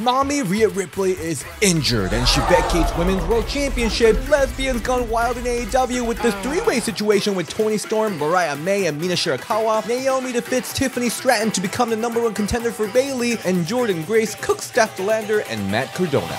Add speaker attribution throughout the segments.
Speaker 1: Mommy Rhea Ripley is injured and she vacates Women's World Championship. Lesbians gone wild in AEW with this three-way situation with Toni Storm, Mariah May, and Mina Shirakawa. Naomi defeats Tiffany Stratton to become the number one contender for Bayley, and Jordynne Grace cooks Steph De Lander and Matt Cardona.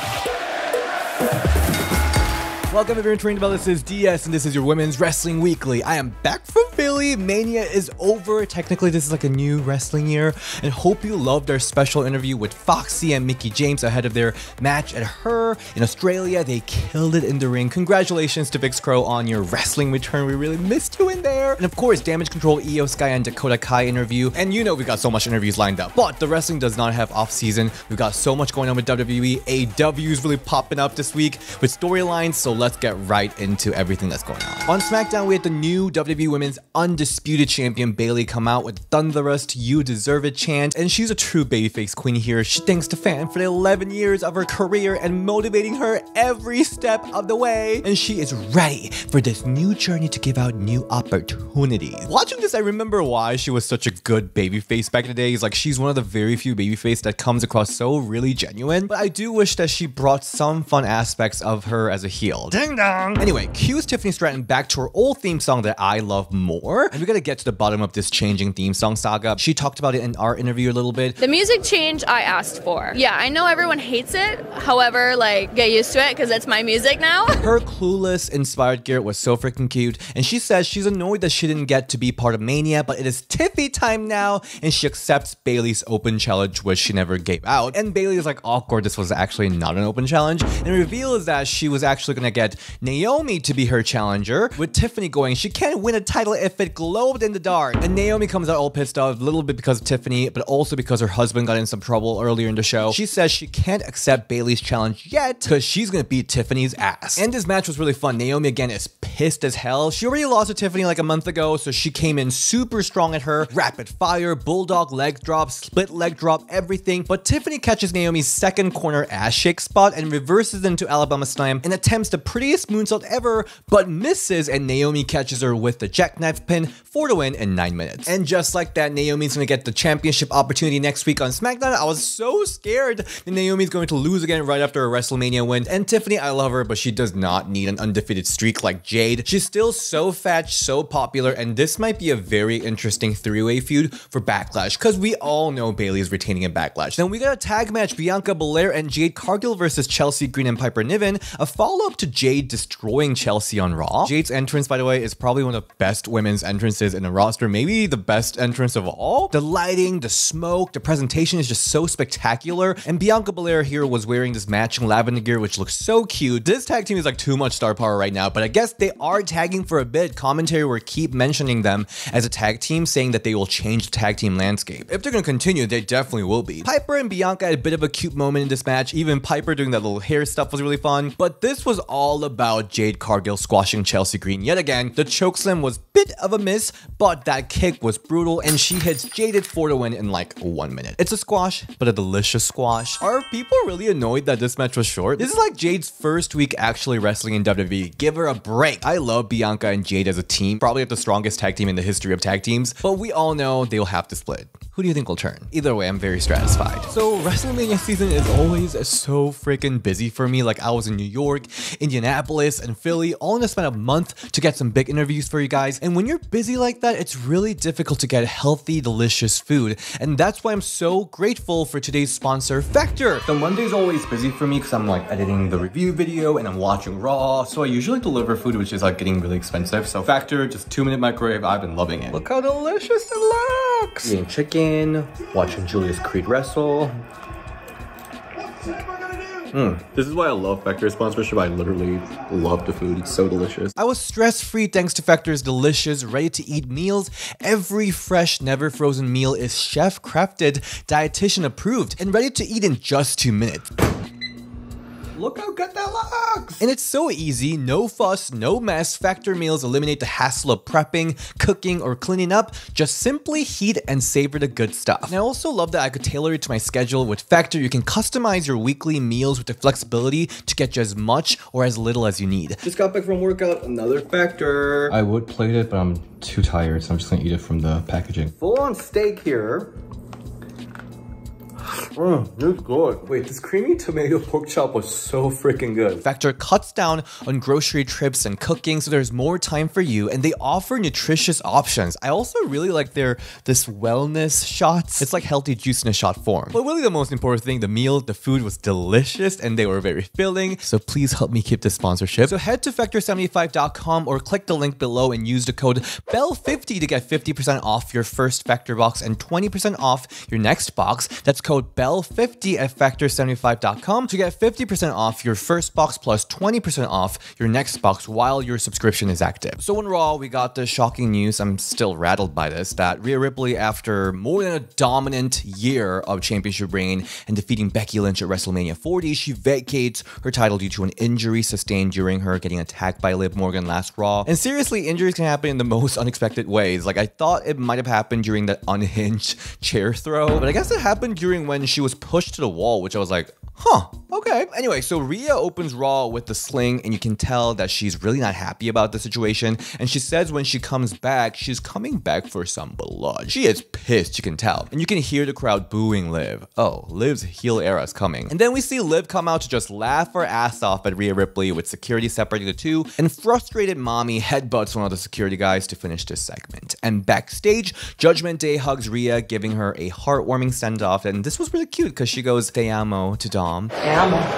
Speaker 1: Welcome everyone to Bell. This is DS and this is your Women's Wrestling Weekly. I am back from Philly. Mania is over. Technically, this is like a new wrestling year. And hope you loved our special interview with Foxy and Mickie James ahead of their match at Her in Australia. They killed it in the ring. Congratulations to VixCrow on your wrestling return. We really missed you in there. And of course, Damage Control, Iyo Sky, and Dakota Kai interview. And you know we got so much interviews lined up. But the wrestling does not have off season. We've got so much going on with WWE. AEW is really popping up this week with storylines. So let's get right into everything that's going on. On SmackDown, we had the new WWE Women's Undisputed Champion Bayley come out with thunderous "You Deserve It" chant, and she's a true babyface queen here. She thanks to Fan for the 11 years of her career and motivating her every step of the way, and she is ready for this new journey to give out new opportunities. Watching this, I remember why she was such a good babyface back in the days. Like she's one of the very few babyface that comes across so really genuine. But I do wish that she brought some fun aspects of her as a heel. Ding dong. Anyway, cues Tiffany Stratton back to her old theme song that I love more. And we gotta get to the bottom of this changing theme song saga. She talked about it in our interview a little bit.
Speaker 2: The music change I asked for. Yeah, I know everyone hates it. However, like, get used to it because it's my music now.
Speaker 1: Her clueless inspired gear was so freaking cute. And she says she's annoyed that she didn't get to be part of Mania, but it is Tiffy time now. And she accepts Bayley's open challenge, which she never gave out. And Bayley is like, awkward, this was actually not an open challenge. And the reveal is that she was actually gonna get Naomi to be her challenger, with Tiffany going, she can't win a title if it glowed in the dark. And Naomi comes out all pissed off, a little bit because of Tiffany, but also because her husband got in some trouble earlier in the show. She says she can't accept Bayley's challenge yet, because she's gonna beat Tiffany's ass. And this match was really fun. Naomi again is pissed as hell. She already lost to Tiffany like a month ago, so she came in super strong at her. Rapid fire, bulldog leg drop, split leg drop, everything. But Tiffany catches Naomi's second corner ass shake spot and reverses into Alabama Slam and attempts the prettiest moonsault ever, but misses and Naomi catches her with the jackknife pin for the win in 9 minutes. And just like that, Naomi's gonna get the championship opportunity next week on SmackDown. I was so scared that Naomi's going to lose again right after a WrestleMania win. And Tiffany, I love her, but she does not need an undefeated streak like Jade. She's still so fat, so popular, and this might be a very interesting three-way feud for Backlash, because we all know Bayley is retaining in Backlash. Then we got a tag match, Bianca Belair and Jade Cargill versus Chelsea Green and Piper Niven, a follow-up to Jade destroying Chelsea on Raw. Jade's entrance, by the way, is probably one of the best women's entrances in the roster, maybe the best entrance of all. The lighting, the smoke, the presentation is just so spectacular, and Bianca Belair here was wearing this matching lavender gear, which looks so cute. This tag team is like too much star power right now, but I guess they are tagging for a bit. Commentary will keep mentioning them as a tag team, saying that they will change the tag team landscape. If they're gonna continue, they definitely will be. Piper and Bianca had a bit of a cute moment in this match. Even Piper doing that little hair stuff was really fun, but this was all about Jade Cargill squashing Chelsea Green yet again. The chokeslam was bit of a miss, but that kick was brutal and she hits Jaded for the win in like one minute. It's a squash, but a delicious squash. Are people really annoyed that this match was short? This is like Jade's first week actually wrestling in WWE. Give her a break. I love Bianca and Jade as a team, probably the strongest tag team in the history of tag teams, but we all know they'll have to split. Who do you think will turn? Either way, I'm very satisfied. So WrestleMania season is always so freaking busy for me. Like I was in New York, Indianapolis, and Philly, all in a span of a month to get some big interviews for you guys. And when you're busy like that, it's really difficult to get healthy, delicious food. And that's why I'm so grateful for today's sponsor, Factor. So Monday's always busy for me because I'm like editing the review video and I'm watching Raw. So I usually deliver food, which is like getting really expensive. So Factor, just two minute microwave, I've been loving it. Look how delicious it looks. Eating chicken, watching Julius Creed wrestle. Mm. This is why I love Factor's sponsorship. I literally love the food. It's so delicious. I was stress-free thanks to Factor's delicious, ready-to-eat meals. Every fresh, never frozen meal is chef-crafted, dietitian approved, and ready to eat in just two minutes. Look how good that looks! And it's so easy, no fuss, no mess. Factor meals eliminate the hassle of prepping, cooking, or cleaning up. Just simply heat and savor the good stuff. And I also love that I could tailor it to my schedule. With Factor, you can customize your weekly meals with the flexibility to get you as much or as little as you need. Just got back from workout, another Factor. I would plate it, but I'm too tired, so I'm just gonna eat it from the packaging. Full on steak here. Mm, it's good. Wait, this creamy tomato pork chop was so freaking good. Factor cuts down on grocery trips and cooking, so there's more time for you, and they offer nutritious options. I also really like their this wellness shots. It's like healthy juice in a shot form. But really the most important thing, the meal, the food was delicious and they were very filling. So please help me keep this sponsorship. So head to factor75.com or click the link below and use the code BELLE50 to get 50% off your first Factor box and 20% off your next box. That's code BELLE50 at factor75.com to get 50% off your first box plus 20% off your next box while your subscription is active. So on Raw, we got the shocking news. I'm still rattled by this that Rhea Ripley, after more than a dominant year of championship reign and defeating Becky Lynch at WrestleMania 40, she vacates her title due to an injury sustained during her getting attacked by Liv Morgan last Raw. And seriously, injuries can happen in the most unexpected ways. Like I thought it might have happened during that unhinged chair throw, but I guess it happened during when she was pushed to the wall, which I was like, Huh, okay. Anyway, so Rhea opens Raw with the sling, and you can tell that she's really not happy about the situation. And she says when she comes back, she's coming back for some blood. She is pissed, you can tell. And you can hear the crowd booing Liv. Oh, Liv's heel era is coming. And then we see Liv come out to just laugh her ass off at Rhea Ripley with security separating the two, and frustrated mommy headbutts one of the security guys to finish this segment. And backstage, Judgment Day hugs Rhea, giving her a heartwarming send off. And this was really cute because she goes, Te amo to Dom mom.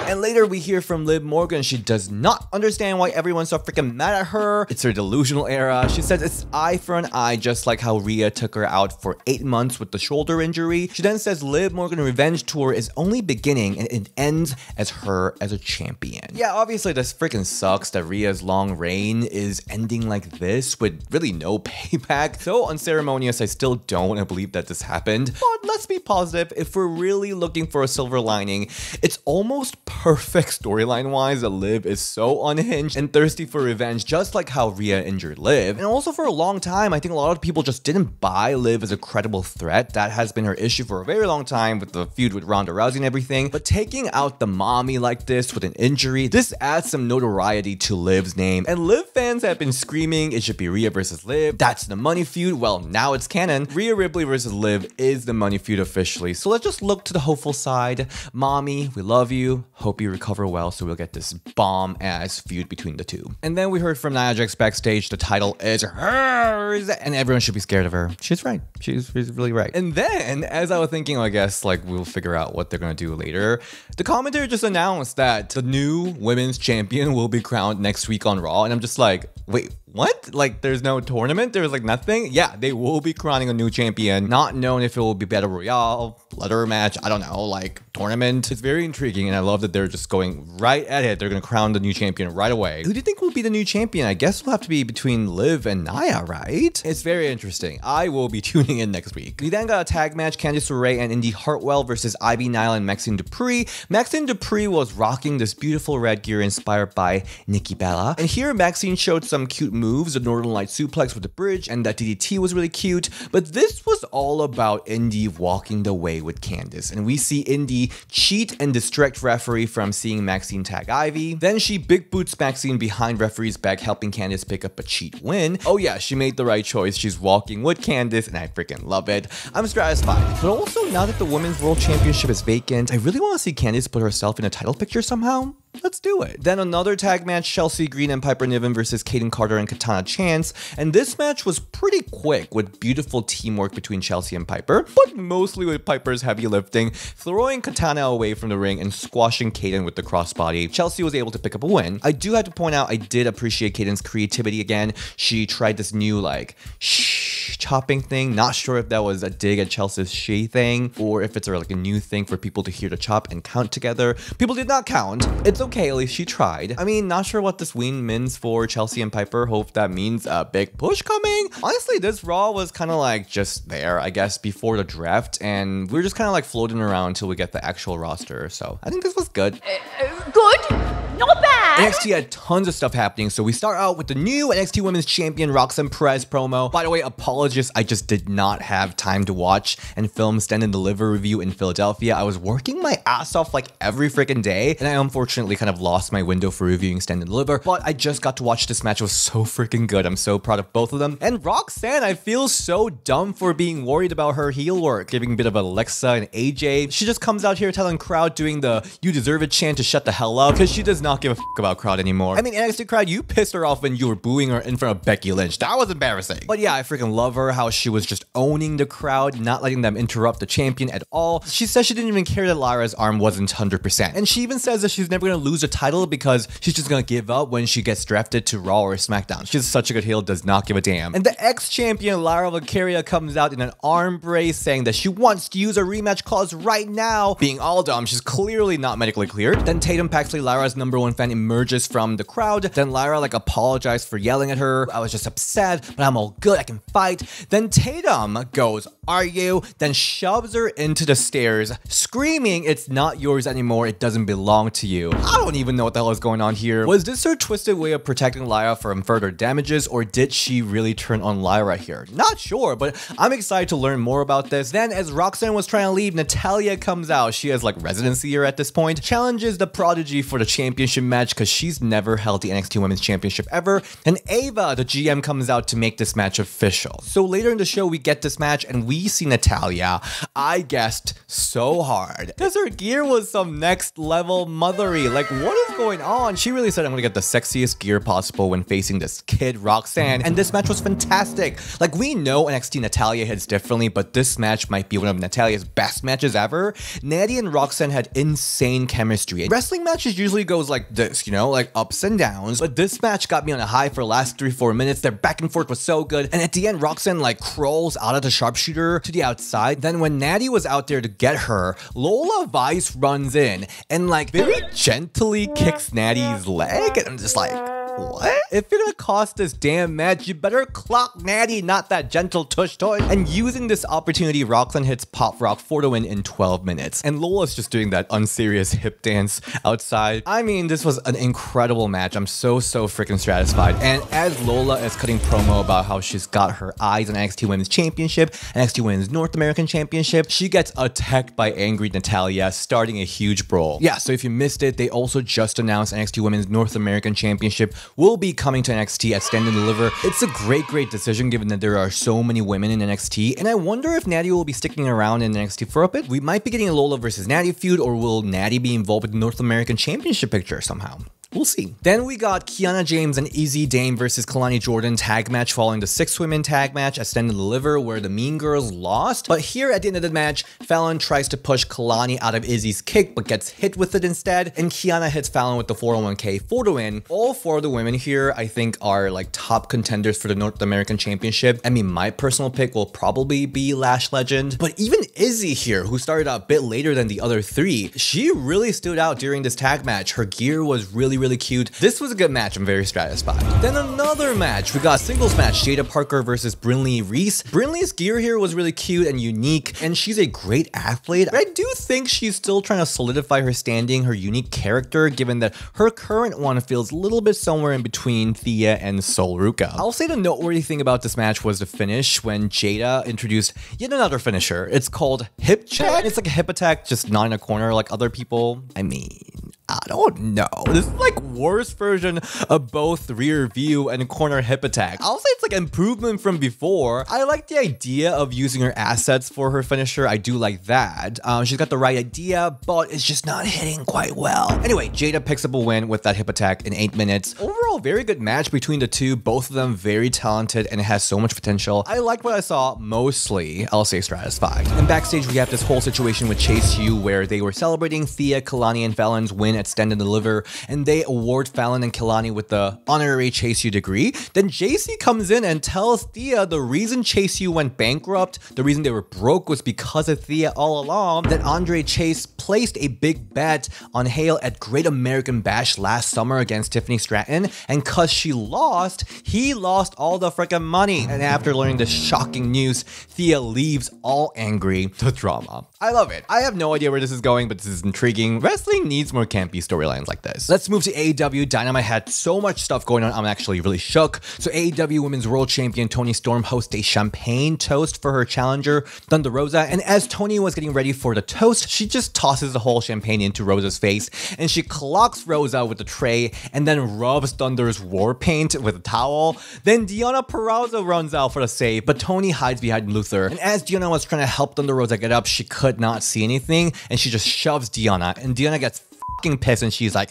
Speaker 1: And later we hear from Liv Morgan. She does not understand why everyone's so freaking mad at her. It's her delusional era. She says it's eye for an eye, just like how Rhea took her out for eight months with the shoulder injury. She then says Liv Morgan Revenge Tour is only beginning and it ends as her as a champion. Yeah, obviously this freaking sucks that Rhea's long reign is ending like this with really no payback. So unceremonious, I still don't believe that this happened. But let's be positive. If we're really looking for a silver lining, it's almost perfect storyline wise that Liv is so unhinged and thirsty for revenge, just like how Rhea injured Liv. And also for a long time, I think a lot of people just didn't buy Liv as a credible threat. That has been her issue for a very long time with the feud with Ronda Rousey and everything. But taking out the mommy like this with an injury, this adds some notoriety to Liv's name. And Liv fans have been screaming it should be Rhea versus Liv. That's the money feud. Well, now it's canon. Rhea Ripley versus Liv is the money feud officially. So let's just look to the hopeful side. Mommy, we love you. Hope you recover well so we'll get this bomb ass feud between the two. And then we heard from Nia Jax backstage the title is hers and everyone should be scared of her. She's right. She's, she's really right. And then as I was thinking, I guess like we'll figure out what they're gonna do later, the commentator just announced that the new women's champion will be crowned next week on Raw. And I'm just like, wait, what? Like, there's no tournament? There's like nothing? Yeah, they will be crowning a new champion. Not known if it will be Battle Royale, ladder match, I don't know, like tournament. It's very intriguing, and I love that they're just going right at it. They're going to crown the new champion right away. Who do you think will be the new champion? I guess it'll have to be between Liv and Nia, right? It's very interesting. I will be tuning in next week. We then got a tag match, Candice LeRae and Indi Hartwell versus Ivy Nile and Maxxine Dupri. Maxxine Dupri was rocking this beautiful red gear inspired by Nikki Bella. And here, Maxxine showed some cute moves, the Northern Light suplex with the bridge, and that DDT was really cute. But this was all about Indi walking the way with Candice. And we see Indi cheat and distract referee from seeing Maxxine tag Ivy. Then she big boots Maxxine behind referee's back, helping Candice pick up a cheat win. Oh yeah, she made the right choice. She's walking with Candice, and I freaking love it. I'm satisfied. But also, now that the Women's World Championship is vacant, I really want to see Candice put herself in a title picture somehow. Let's do it. Then another tag match, Chelsea Green and Piper Niven versus Kayden Carter and Katana Chance. And this match was pretty quick with beautiful teamwork between Chelsea and Piper, but mostly with Piper's heavy lifting, throwing Katana away from the ring and squashing Kayden with the crossbody. Chelsea was able to pick up a win. I do have to point out, I did appreciate Kayden's creativity again. She tried this new like shh chopping thing. Not sure if that was a dig at Chelsea's she thing or if it's like a new thing for people to hear to chop and count together. People did not count. It's okay, at least she tried. I mean, not sure what this win means for Chelsea and Piper. Hope that means a big push coming. Honestly, this Raw was kind of like just there, I guess, before the draft, and we are just kind of like floating around until we get the actual roster. So I think this was good.
Speaker 2: Uh, good. Not bad.
Speaker 1: NXT had tons of stuff happening, so we start out with the new NXT Women's Champion Roxanne Perez promo. By the way, apologies, I just did not have time to watch and film Stand and Deliver review in Philadelphia. I was working my ass off like every freaking day, and I unfortunately kind of lost my window for reviewing Stand and Deliver, but I just got to watch this match. It was so freaking good. I'm so proud of both of them. And Roxanne, I feel so dumb for being worried about her heel work, giving a bit of Alexa and AJ. She just comes out here telling crowd doing the you deserve it chant to shut the hell up, because she does not give a fuck about crowd anymore. I mean, NXT crowd, you pissed her off when you were booing her in front of Becky Lynch. That was embarrassing. But yeah, I freaking love her, how she was just owning the crowd, not letting them interrupt the champion at all. She says she didn't even care that Lyra's arm wasn't 100%. And she even says that she's never gonna lose a title because she's just gonna give up when she gets drafted to Raw or SmackDown. She's such a good heel, does not give a damn. And the ex-champion Lyra Valkyria comes out in an arm brace saying that she wants to use a rematch clause right now. Being all dumb, she's clearly not medically cleared. Then Tatum Paxley, Lyra's number one fan, emerges from the crowd. Then Lyra like apologized for yelling at her. I was just upset, but I'm all good, I can fight. Then Tatum goes, are you? Then shoves her into the stairs, screaming, it's not yours anymore, it doesn't belong to you. I don't even know what the hell is going on here. Was this her twisted way of protecting Lyra from further damages, or did she really turn on Lyra here? Not sure, but I'm excited to learn more about this. Then as Roxanne was trying to leave, Natalya comes out. She has like residency here at this point, challenges the Prodigy for the championship match because she's never held the NXT Women's Championship ever. And Ava, the GM, comes out to make this match official. So later in the show, we get this match and we see Natalya. I guessed so hard because her gear was some next level mothery. Like, what is going on? She really said, I'm gonna get the sexiest gear possible when facing this kid, Roxanne. And this match was fantastic. Like, we know NXT Natalya hits differently, but this match might be one of Natalya's best matches ever. Natty and Roxanne had insane chemistry. Wrestling matches usually goes like this, you know, like ups and downs. But this match got me on a high for the last three, four minutes. Their back and forth was so good. And at the end, Roxanne like crawls out of the sharpshooter to the outside. Then when Natty was out there to get her, Lola Vice runs in and like very gently kicks Natty's leg. And I'm just like, what? If you're gonna cost this damn match, you better clock Natty, not that gentle tush toy. And using this opportunity, Roxanne hits Pop Rox for the win in 12 minutes. And Lola's just doing that unserious hip dance outside. I mean, this was an incredible match. I'm so, so freaking satisfied. And as Lola is cutting promo about how she's got her eyes on NXT Women's Championship, NXT Women's North American Championship, she gets attacked by angry Natalya, starting a huge brawl. Yeah, so if you missed it, they also just announced NXT Women's North American Championship will be coming to NXT at Stand and Deliver. It's a great, great decision given that there are so many women in NXT, and I wonder if Natty will be sticking around in NXT for a bit. We might be getting a Lola versus Natty feud, or will Natty be involved with the North American Championship picture somehow? We'll see. Then we got Kiana James and Izzy Dame versus Kelani Jordan tag match following the six women tag match at Stand and Deliver where the Mean Girls lost. But here at the end of the match, Fallon tries to push Kelani out of Izzy's kick but gets hit with it instead. And Kiana hits Fallon with the 401k for the win. All four of the women here I think are like top contenders for the North American Championship. I mean, my personal pick will probably be Lash Legend. But even Izzy here, who started out a bit later than the other three, she really stood out during this tag match. Her gear was really, really cute. This was a good match. I'm very satisfied. Then another match. We got a singles match. Jaida Parker versus Brinley Reece. Brinley's gear here was really cute and unique, and she's a great athlete. But I do think she's still trying to solidify her standing, her unique character, given that her current one feels a little bit somewhere in between Thea and Sol Ruca. I'll say the noteworthy thing about this match was the finish when Jaida introduced yet another finisher. It's called Hip Check. It's like a hip attack, just not in a corner like other people. I mean, I don't know. This is like worst version of both rear view and corner hip attack. I'll say it's like improvement from before. I like the idea of using her assets for her finisher. I do like that. Um, she's got the right idea, but it's just not hitting quite well. Anyway, Jaida picks up a win with that hip attack in eight minutes. Overall, very good match between the two. Both of them very talented and has so much potential. I like what I saw mostly. I'll say satisfied. And backstage, we have this whole situation with Chase U where they were celebrating Thea, Kelani, and Fallon's win at Stand and Deliver, and they award Fallon and Kelani with the honorary Chase U degree. Then JC comes in and tells Thea the reason Chase U went bankrupt, the reason they were broke was because of Thea all along, that Andre Chase placed a big bet on Hail at Great American Bash last summer against Tiffany Stratton, and cause she lost, he lost all the freaking money. And after learning this shocking news, Thea leaves all angry. The drama. I love it. I have no idea where this is going, but this is intriguing. Wrestling needs more campy storylines like this. Let's move to AEW. Dynamite had so much stuff going on, I'm actually really shook. So AEW Women's World Champion Toni Storm hosts a champagne toast for her challenger, Thunder Rosa. And as Toni was getting ready for the toast, she just tosses the whole champagne into Rosa's face, and she clocks Rosa with the tray, and then rubs Thunder's war paint with a towel. Then Deonna Purrazzo runs out for the save, but Toni hides behind Luther. And as Deonna was trying to help Thunder Rosa get up, she could not see anything, and she just shoves Deonna, and Deonna gets fucking pissed, and she's like,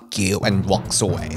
Speaker 1: "Fuck you and walks away.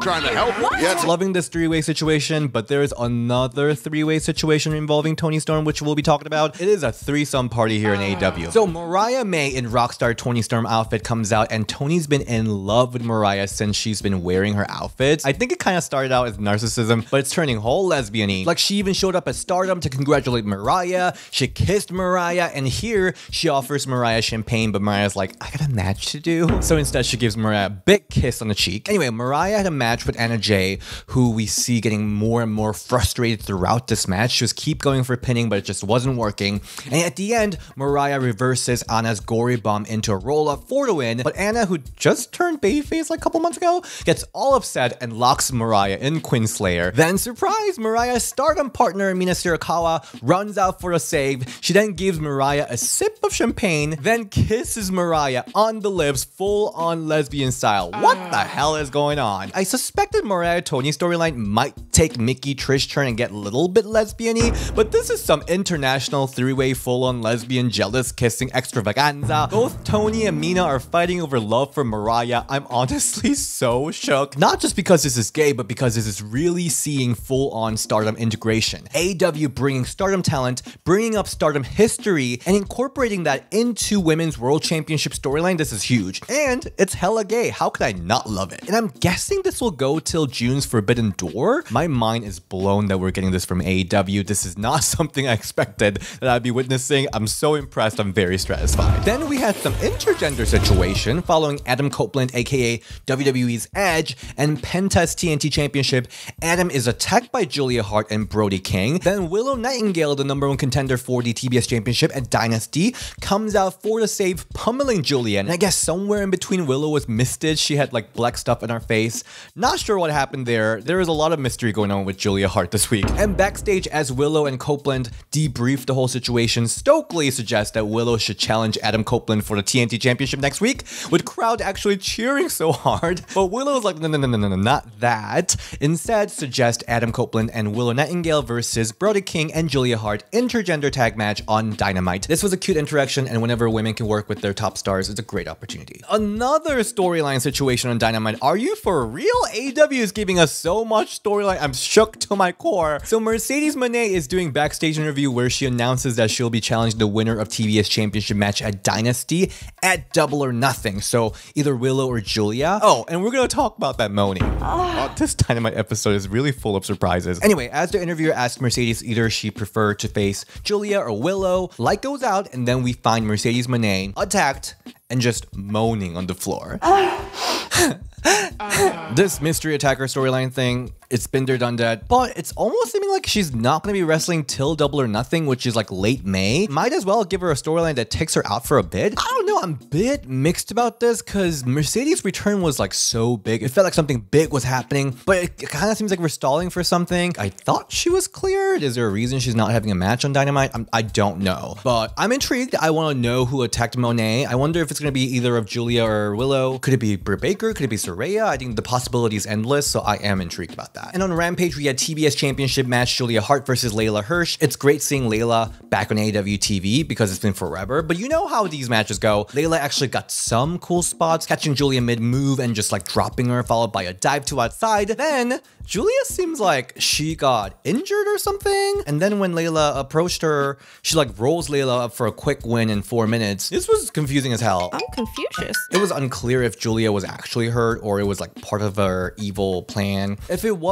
Speaker 3: Trying to help. Yeah, it's
Speaker 1: Loving this three-way situation, but there is another three-way situation involving Toni Storm, which we'll be talking about. It is a threesome party here in AEW. Uh. So Mariah May in Rockstar Toni Storm outfit comes out, and Toni's been in love with Mariah since she's been wearing her outfits. I think it kind of started out as narcissism, but it's turning whole lesbian-y. Like she even showed up at Stardom to congratulate Mariah. She kissed Mariah, and here she offers Mariah champagne, but Mariah's like, I got a match to do. So instead, she gives Mariah a big kiss on the cheek. Anyway, Mariah had a match with Anna Jay, who we see getting more and more frustrated throughout this match. She was keep going for pinning, but it just wasn't working. And at the end, Mariah reverses Anna's gory bomb into a roll up for the win. But Anna, who just turned babyface like a couple months ago, gets all upset and locks Mariah in Queenslayer. Then, surprise, Mariah's stardom partner Mina Shirakawa runs out for a save. She then gives Mariah a sip of champagne, then kisses Mariah on the lips, full on lesbian style. What the hell is going on? I suspected Mariah Toni storyline might take Mickey Trish turn and get a little bit lesbian-y, but this is some international three-way full-on lesbian jealous kissing extravaganza. Both Toni and Mina are fighting over love for Mariah. I'm honestly so shook. Not just because this is gay, but because this is really seeing full-on stardom integration. AW bringing stardom talent, bringing up stardom history, and incorporating that into women's world championship storyline. This is huge. And it's hella gay. How could I not love it? And I'm guessing this will go till June's Forbidden Door. My mind is blown that we're getting this from AEW. This is not something I expected that I'd be witnessing. I'm so impressed. I'm very satisfied. Then we had some intergender situation following Adam Copeland, aka WWE's Edge, and Penta's TNT Championship. Adam is attacked by Julia Hart and Brody King. Then Willow Nightingale, the number one contender for the TBS Championship at Dynasty, comes out for the save, pummeling Julia. And I guess somewhere in between Willow was misted. She had like black stuff in her face. Not sure what happened there. There is a lot of mystery going on with Julia Hart this week. And backstage, as Willow and Copeland debrief the whole situation, Stokely suggests that Willow should challenge Adam Copeland for the TNT Championship next week, with crowd actually cheering so hard. But Willow's like, no, no, no, no, no, no, not that. Instead, suggest Adam Copeland and Willow Nightingale versus Brody King and Julia Hart intergender tag match on Dynamite. This was a cute interaction, and whenever women can work with their top stars, it's a great opportunity. Another storyline situation on Dynamite. Are you for real? AW is giving us so much storyline. I'm shook to my core. So Mercedes Moné is doing backstage interview where she announces that she'll be challenging the winner of TBS Championship match at Dynasty at Double or Nothing. So either Willow or Julia. Oh, and we're gonna talk about that Moné. Ah. Oh, this Dynamite episode is really full of surprises. Anyway, as the interviewer asks Mercedes either she preferred to face Julia or Willow, light goes out, and then we find Mercedes Moné attacked and just moaning on the floor. Ah. this mystery attacker storyline thing, it's been there, done that, but it's almost seeming like she's not going to be wrestling till Double or Nothing, which is like late May. Might as well give her a storyline that takes her out for a bit. I don't know, I'm a bit mixed about this because Mercedes' return was like so big. It felt like something big was happening, but it kind of seems like we're stalling for something. I thought she was cleared. Is there a reason she's not having a match on Dynamite? I'm, I do not know, but I'm intrigued. I want to know who attacked Moné. I wonder if it's going to be either of Julia or Willow. Could it be Britt Baker? Could it be Saraya? I think the possibility is endless, so I am intrigued about that. And on Rampage, we had TBS Championship match Julia Hart versus Leyla Hirsch. It's great seeing Leyla back on AEW TV because it's been forever, but you know how these matches go. Leyla actually got some cool spots, catching Julia mid-move and just like dropping her, followed by a dive to outside. Then Julia seems like she got injured or something. And then when Leyla approached her, she like rolls Leyla up for a quick win in four minutes. This was confusing as hell.
Speaker 2: I'm Confucius.
Speaker 1: It was unclear if Julia was actually hurt or it was like part of her evil plan. If it was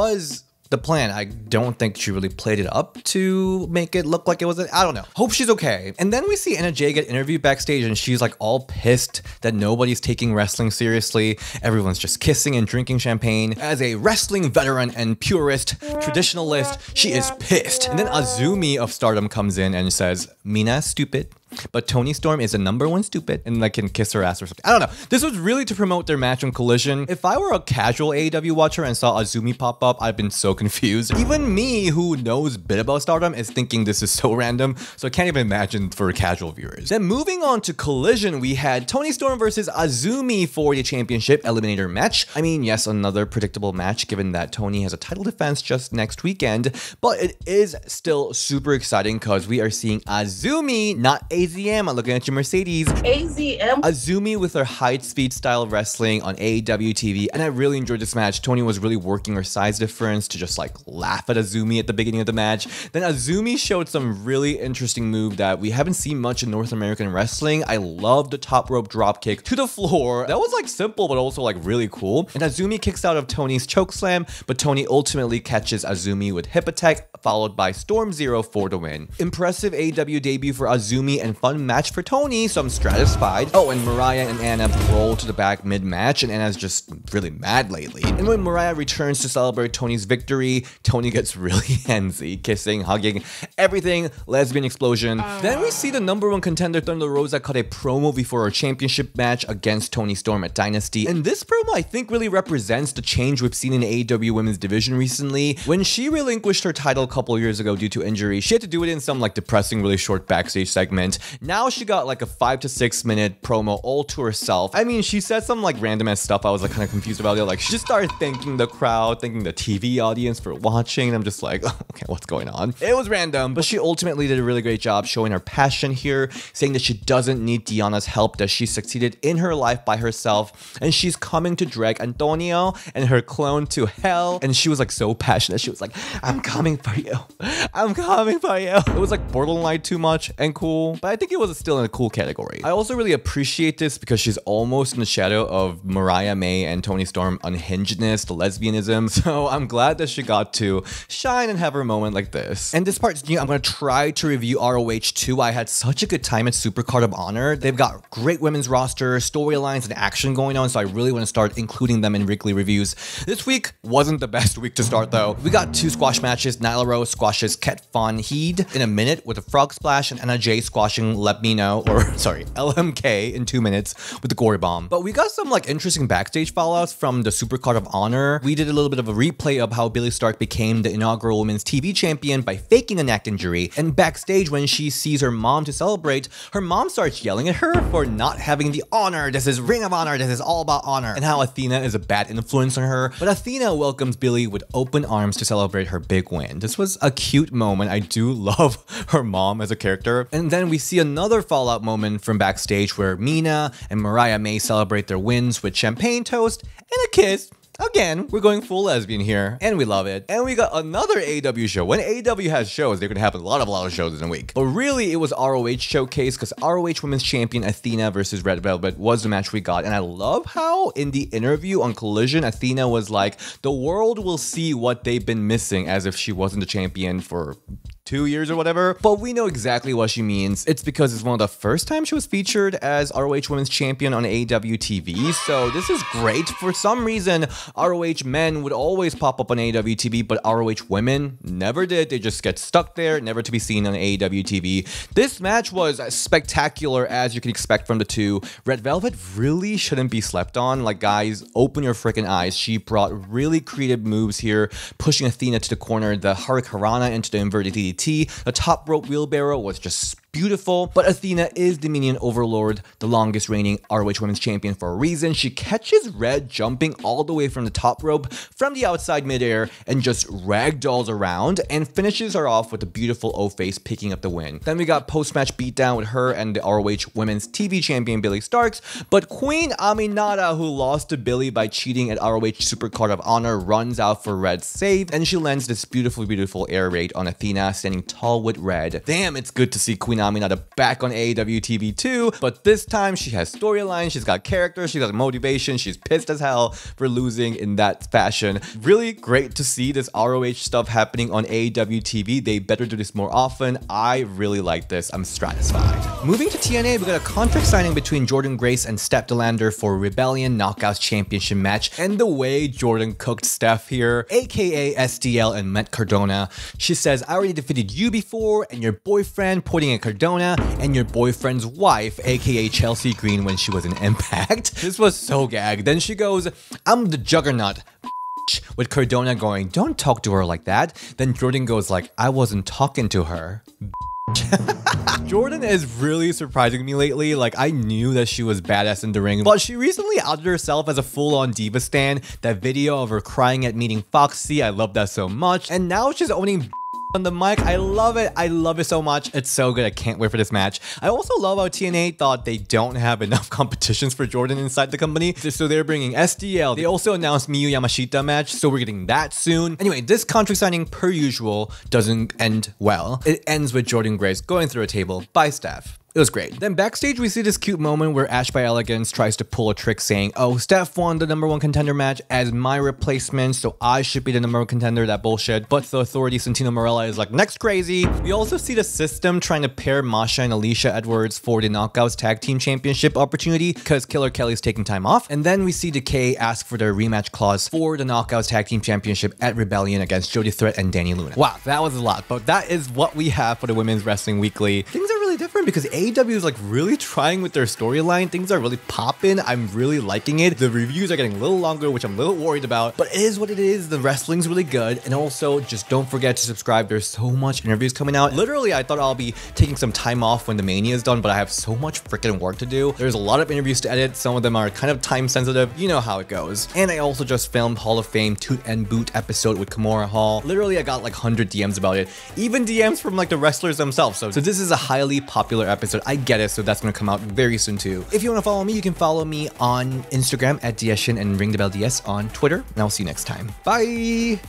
Speaker 1: the plan. I don't think she really played it up to make it look like it was. I don't know. Hope she's okay. And then we see Anna Jay get interviewed backstage, and she's like all pissed that nobody's taking wrestling seriously. Everyone's just kissing and drinking champagne. As a wrestling veteran and purist, traditionalist, she is pissed. And then Azumi of Stardom comes in and says, Mina stupid. But Toni Storm is a number one stupid and like can kiss her ass or something. I don't know. This was really to promote their match on Collision. If I were a casual AEW watcher and saw Azumi pop up, I've been so confused. Even me, who knows a bit about Stardom, is thinking this is so random. So I can't even imagine for casual viewers. Then moving on to Collision, we had Toni Storm versus Azumi for the championship eliminator match. I mean, yes, another predictable match given that Toni has a title defense just next weekend, but it is still super exciting because we are seeing Azumi, not AZM. I'm looking at your Mercedes.
Speaker 4: AZM.
Speaker 1: Azumi with her high speed style wrestling on AEW TV, and I really enjoyed this match. Toni was really working her size difference to just like laugh at Azumi at the beginning of the match. Then Azumi showed some really interesting move that we haven't seen much in North American wrestling. I love the top rope drop kick to the floor. That was like simple, but also like really cool. And Azumi kicks out of Toni's choke slam, but Toni ultimately catches Azumi with hip attack, followed by Storm Zero for the win. Impressive AEW debut for Azumi and fun match for Toni, so I'm stratified. Oh, and Mariah and Anna roll to the back mid-match, and Anna's just really mad lately. And when Mariah returns to celebrate Toni's victory, Toni gets really handsy, kissing, hugging, everything, lesbian explosion. Oh. Then we see the number one contender Thunder Rosa cut a promo before her championship match against Toni Storm at Dynasty. And this promo I think really represents the change we've seen in the AEW women's division recently. When she relinquished her title a couple years ago due to injury, she had to do it in some like depressing, really short backstage segment. Now she got like a five to six minute promo all to herself. I mean, she said some like random ass stuff. I was like kind of confused about it. Like she just started thanking the crowd, thanking the TV audience for watching. And I'm just like, okay, what's going on? It was random, but she ultimately did a really great job showing her passion here, saying that she doesn't need Deonna's help, that she succeeded in her life by herself, and she's coming to drag Antonio and her clone to hell. And she was like so passionate. She was like, I'm coming for you. I'm coming for you. It was like borderline too much and cool, but I think it was still in a cool category. I also really appreciate this because she's almost in the shadow of Mariah May and Toni Storm unhingedness, the lesbianism. So I'm glad that she got to shine and have her moment like this. And this part's new. I'm gonna try to review ROH 2. I had such a good time at Supercard of Honor. They've got great women's roster, storylines, and action going on, so I really want to start including them in weekly reviews. This week wasn't the best week to start though. We got two squash matches. Nyla Rose squashes Ket Von Heed in a minute with a frog splash, and Jay squashing Let Me Know, or sorry, LMK in two minutes with the gory bomb. But we got some like interesting backstage fallouts from the Supercard of Honor. We did a little bit of a replay of how Billie Starkz became the inaugural women's TV champion by faking a neck injury. And backstage, when she sees her mom to celebrate, her mom starts yelling at her for not having the honor. This is Ring of Honor. This is all about honor. And how Athena is a bad influence on her. But Athena welcomes Billie with open arms to celebrate her big win. This was a cute moment. I do love her mom as a character. And then we see another fallout moment from backstage where Mina and Mariah May celebrate their wins with champagne toast and a kiss. Again, we're going full lesbian here, and we love it. And we got another AW show. When AW has shows, they're gonna have a lot of a lot of shows in a week. But really, it was ROH showcase because ROH Women's Champion Athena versus Red Velvet was the match we got. And I love how in the interview on Collision, Athena was like, "The world will see what they've been missing," as if she wasn't the champion for two years or whatever. But we know exactly what she means. It's because it's one of the first times she was featured as ROH Women's Champion on AEW TV. So this is great. For some reason, ROH men would always pop up on AEW TV, but ROH women never did. They just get stuck there, never to be seen on AEW TV. This match was as spectacular as you can expect from the two. Red Velvet really shouldn't be slept on. Like, guys, open your freaking eyes. She brought really creative moves here, pushing Athena to the corner, the Hurricanrana into the inverted DDT. The top rope wheelbarrow was just beautiful, but Athena is Dominion Overlord, the longest reigning ROH Women's Champion for a reason. She catches Red jumping all the way from the top rope from the outside midair and just ragdolls around and finishes her off with a beautiful O face picking up the win. Then we got post-match beatdown with her and the ROH Women's TV Champion Billie Starkz, but Queen Aminata, who lost to Billie by cheating at ROH Supercard of Honor, runs out for Red's save and she lands this beautiful, beautiful air raid on Athena, standing tall with Red. Damn, it's good to see Queen Aminata back on AEW TV too, but this time she has storyline, she's got character, she's got motivation, she's pissed as hell for losing in that fashion. Really great to see this ROH stuff happening on AEW TV. They better do this more often. I really like this. I'm satisfied. Moving to TNA, we got a contract signing between Jordynne Grace and Steph De Lander for Rebellion Knockouts Championship match. And the way Jordynne cooked Steph here, aka SDL and Matt Cardona, she says, I already defeated you before and your boyfriend, pointing at Cardona and your boyfriend's wife, aka Chelsea Green, when she was in Impact. This was so gag. Then she goes, I'm the juggernaut with Cardona going, don't talk to her like that. Then Jordynne goes like, I wasn't talking to her. Jordynne is really surprising me lately. Like, I knew that she was badass in the ring, but she recently outed herself as a full-on diva stan. That video of her crying at meeting Foxy, I love that so much. And now she's owning on the mic. I love it. I love it so much. It's so good. I can't wait for this match. I also love how TNA thought they don't have enough competitions for Jordynne inside the company. So they're bringing SDL. They also announced Miyu Yamashita match, so we're getting that soon. Anyway, this contract signing, per usual, doesn't end well. It ends with Jordynne Grace going through a table by staff. It was great. Then backstage, we see this cute moment where Ash by Elegance tries to pull a trick saying, Oh, Steph won the number one contender match as my replacement, so I should be the number one contender, that bullshit. But the authority, Santino Marella, is like, next crazy. We also see the system trying to pair Masha and Alisha Edwards for the Knockouts Tag Team Championship opportunity because Killer Kelly's taking time off. And then we see Decay ask for their rematch clause for the Knockouts Tag Team Championship at Rebellion against Jody Threat and Dani Luna. Wow, that was a lot, but that is what we have for the Women's Wrestling Weekly. Things are really different because AEW is like really trying with their storyline. Things are really popping. I'm really liking it. The reviews are getting a little longer, which I'm a little worried about, but it is what it is. The wrestling's really good. And also, just don't forget to subscribe. There's so much interviews coming out. Literally, I thought I'll be taking some time off when the Mania is done, but I have so much freaking work to do. There's a lot of interviews to edit. Some of them are kind of time sensitive. You know how it goes. And I also just filmed Hall of Fame Toot and Boot episode with Kimura Hall. Literally, I got like 100 DMs about it. Even DMs from like the wrestlers themselves. So, so this is a highly popular episode. I get it, so that's gonna come out very soon too. If you wanna follow me, you can follow me on Instagram at DShin and Ring the Belle DS on Twitter, and I'll see you next time. Bye!